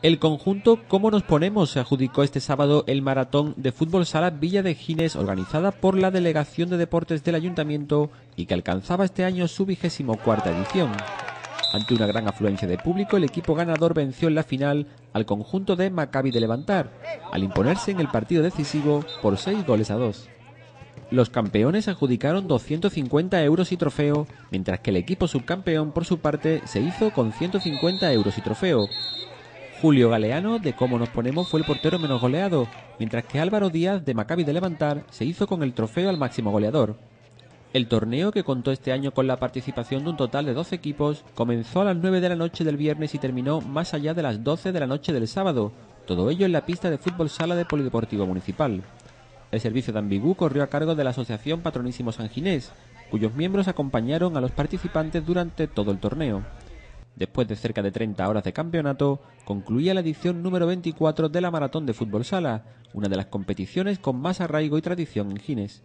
El conjunto ¿Cómo nos ponemos? se adjudicó este sábado el maratón de fútbol sala Villa de Gines organizada por la Delegación de Deportes del Ayuntamiento y que alcanzaba este año su vigésimo cuarta edición. Ante una gran afluencia de público, el equipo ganador venció en la final al conjunto de Maccabi de Levantar, al imponerse en el partido decisivo por seis goles a dos. Los campeones adjudicaron 250 euros y trofeo, mientras que el equipo subcampeón, por su parte, se hizo con 150 euros y trofeo, Julio Galeano, de Cómo nos ponemos, fue el portero menos goleado, mientras que Álvaro Díaz, de Maccabi de Levantar, se hizo con el trofeo al máximo goleador. El torneo, que contó este año con la participación de un total de 12 equipos, comenzó a las 9 de la noche del viernes y terminó más allá de las 12 de la noche del sábado, todo ello en la pista de fútbol sala de Polideportivo Municipal. El servicio de Ambigú corrió a cargo de la Asociación Patronísimo San Ginés, cuyos miembros acompañaron a los participantes durante todo el torneo. Después de cerca de 30 horas de campeonato, concluía la edición número 24 de la Maratón de Fútbol Sala, una de las competiciones con más arraigo y tradición en Gines.